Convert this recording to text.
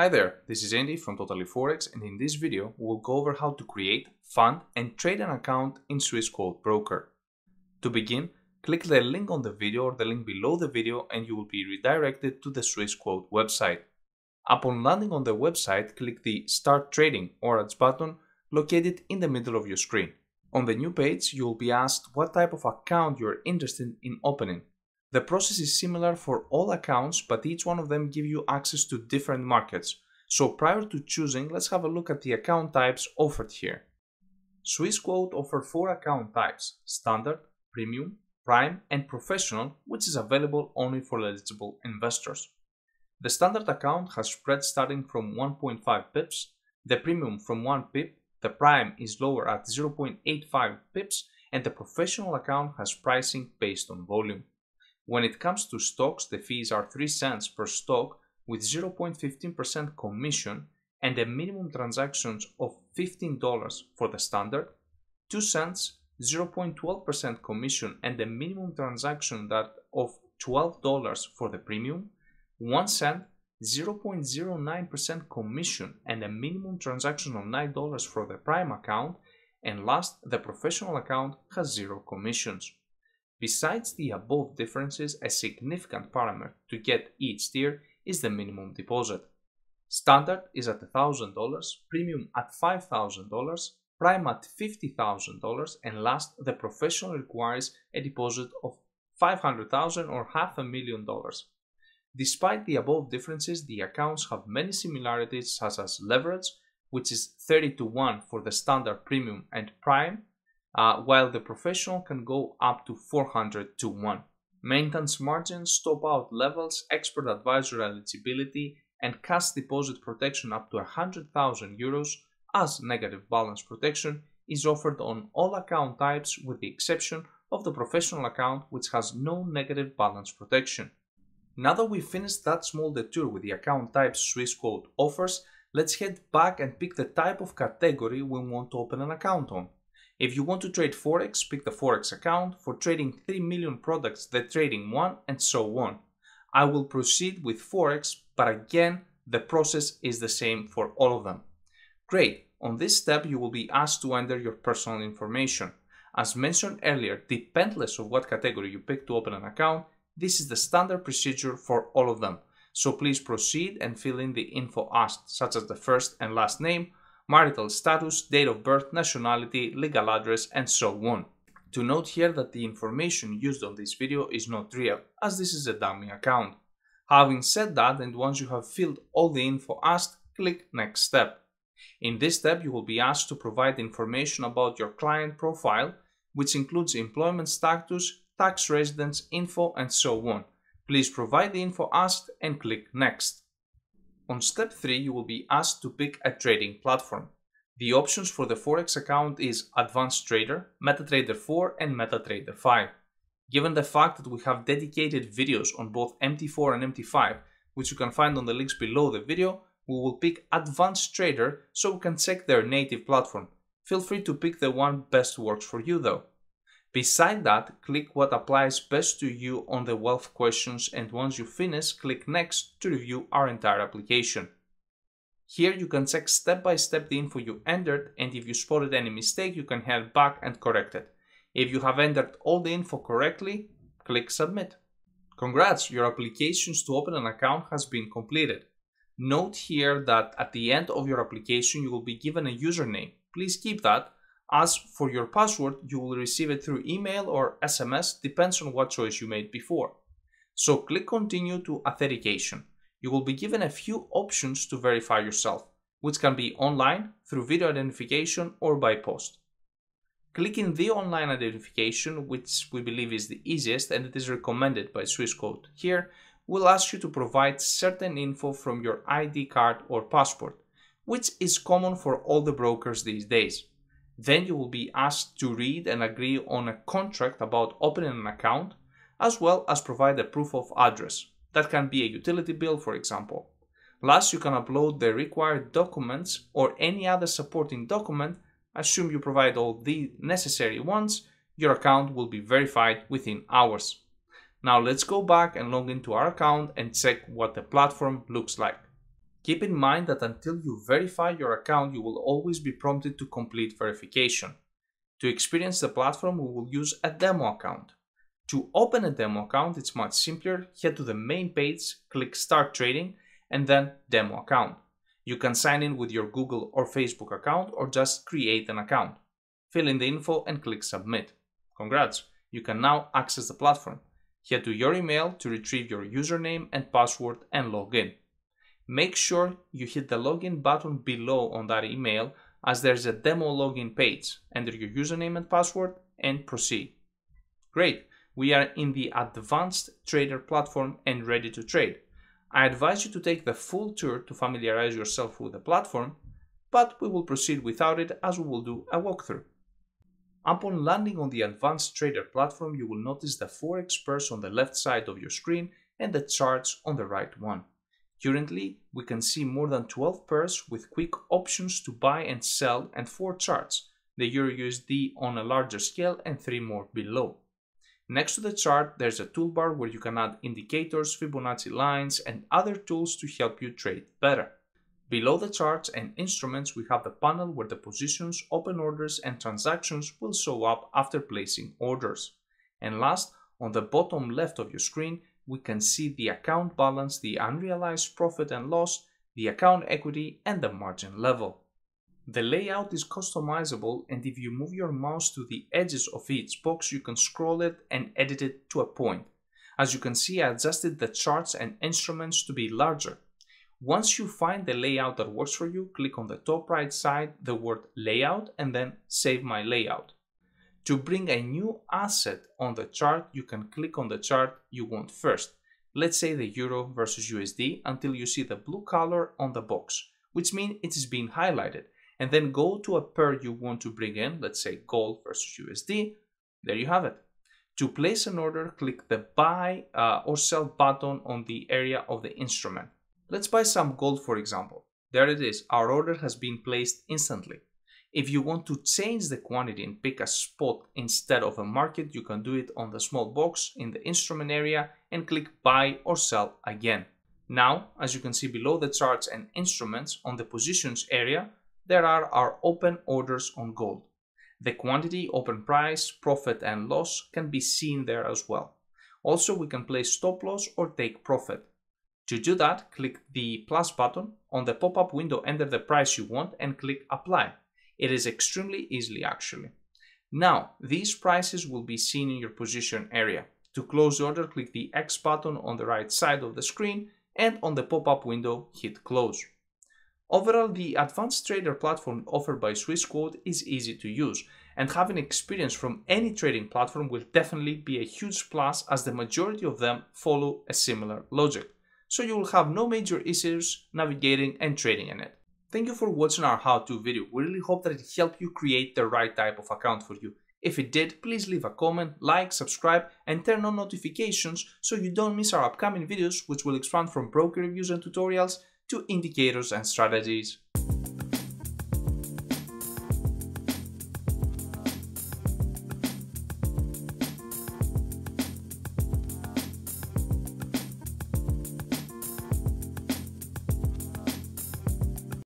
Hi there, this is Andy from Totally Forex and in this video we'll go over how to create, fund and trade an account in Swissquote Broker. To begin, click the link on the video or the link below the video and you will be redirected to the Swissquote website. Upon landing on the website, click the Start Trading or Ads button located in the middle of your screen. On the new page, you will be asked what type of account you are interested in opening. The process is similar for all accounts, but each one of them give you access to different markets. So prior to choosing, let's have a look at the account types offered here. Swissquote offer four account types, standard, premium, prime and professional, which is available only for eligible investors. The standard account has spread starting from 1.5 pips, the premium from 1 pip, the prime is lower at 0.85 pips, and the professional account has pricing based on volume. When it comes to stocks, the fees are 3 cents per stock with 0.15% commission and a minimum transactions of $15 for the standard, 2 cents, 0.12% commission and a minimum transaction that of $12 for the premium, 1 cent, 0.09% commission and a minimum transaction of $9 for the prime account, and last, the professional account has zero commissions. Besides the above differences, a significant parameter to get each tier is the minimum deposit. Standard is at $1,000, Premium at $5,000, Prime at $50,000, and last, the professional requires a deposit of $500,000 or half a million dollars. Despite the above differences, the accounts have many similarities such as leverage, which is 30 to 1 for the standard premium and prime, uh, while the professional can go up to 400 to 1. Maintenance margins, stop out levels, expert advisor eligibility, and cash deposit protection up to 100,000 euros as negative balance protection is offered on all account types with the exception of the professional account which has no negative balance protection. Now that we've finished that small detour with the account types Swissquote offers, let's head back and pick the type of category we want to open an account on. If you want to trade Forex, pick the Forex account. For trading 3 million products, the trading one, and so on. I will proceed with Forex, but again, the process is the same for all of them. Great, on this step you will be asked to enter your personal information. As mentioned earlier, dependless of what category you pick to open an account, this is the standard procedure for all of them. So please proceed and fill in the info asked, such as the first and last name, marital status, date of birth, nationality, legal address, and so on. To note here that the information used on this video is not real, as this is a dummy account. Having said that, and once you have filled all the info asked, click Next Step. In this step, you will be asked to provide information about your client profile, which includes employment status, tax residence info, and so on. Please provide the info asked and click Next. On step 3, you will be asked to pick a trading platform. The options for the Forex account is Advanced Trader, MetaTrader 4 and MetaTrader 5. Given the fact that we have dedicated videos on both MT4 and MT5, which you can find on the links below the video, we will pick Advanced Trader so we can check their native platform. Feel free to pick the one best works for you though. Beside that, click what applies best to you on the wealth questions and once you finish, click next to review our entire application. Here you can check step by step the info you entered and if you spotted any mistake you can head back and correct it. If you have entered all the info correctly, click submit. Congrats, your applications to open an account has been completed. Note here that at the end of your application you will be given a username. Please keep that as for your password, you will receive it through email or SMS, depends on what choice you made before. So click continue to authentication. You will be given a few options to verify yourself, which can be online, through video identification or by post. Clicking the online identification, which we believe is the easiest and it is recommended by Swissquote here, will ask you to provide certain info from your ID card or passport, which is common for all the brokers these days. Then you will be asked to read and agree on a contract about opening an account, as well as provide a proof of address. That can be a utility bill, for example. Last, you can upload the required documents or any other supporting document. Assume you provide all the necessary ones, your account will be verified within hours. Now let's go back and log into our account and check what the platform looks like. Keep in mind that until you verify your account, you will always be prompted to complete verification. To experience the platform, we will use a demo account. To open a demo account, it's much simpler. Head to the main page, click Start Trading, and then Demo Account. You can sign in with your Google or Facebook account or just create an account. Fill in the info and click Submit. Congrats! You can now access the platform. Head to your email to retrieve your username and password and log in. Make sure you hit the login button below on that email as there's a demo login page. Enter your username and password and proceed. Great, we are in the advanced trader platform and ready to trade. I advise you to take the full tour to familiarize yourself with the platform, but we will proceed without it as we will do a walkthrough. Upon landing on the Advanced Trader platform, you will notice the Forex pairs on the left side of your screen and the charts on the right one. Currently, we can see more than 12 pairs with quick options to buy and sell and 4 charts, the Euro USD on a larger scale and 3 more below. Next to the chart, there's a toolbar where you can add indicators, Fibonacci lines, and other tools to help you trade better. Below the charts and instruments, we have the panel where the positions, open orders, and transactions will show up after placing orders. And last, on the bottom left of your screen, we can see the account balance, the unrealized profit and loss, the account equity, and the margin level. The layout is customizable and if you move your mouse to the edges of each box you can scroll it and edit it to a point. As you can see I adjusted the charts and instruments to be larger. Once you find the layout that works for you, click on the top right side the word layout and then save my layout. To bring a new asset on the chart, you can click on the chart you want first. Let's say the Euro versus USD until you see the blue color on the box, which means it is being highlighted and then go to a pair you want to bring in, let's say gold versus USD. There you have it. To place an order, click the buy uh, or sell button on the area of the instrument. Let's buy some gold for example. There it is, our order has been placed instantly. If you want to change the quantity and pick a spot instead of a market, you can do it on the small box in the instrument area and click buy or sell again. Now, as you can see below the charts and instruments on the positions area, there are our open orders on gold. The quantity, open price, profit and loss can be seen there as well. Also, we can place stop loss or take profit. To do that, click the plus button. On the pop-up window, enter the price you want and click apply. It is extremely easily actually. Now, these prices will be seen in your position area. To close the order, click the X button on the right side of the screen and on the pop-up window, hit close. Overall, the advanced trader platform offered by Swissquote is easy to use, and having experience from any trading platform will definitely be a huge plus as the majority of them follow a similar logic. So you will have no major issues navigating and trading in it. Thank you for watching our how-to video. We really hope that it helped you create the right type of account for you. If it did, please leave a comment, like, subscribe, and turn on notifications so you don't miss our upcoming videos which will expand from broker reviews and tutorials to indicators and strategies